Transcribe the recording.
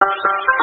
Música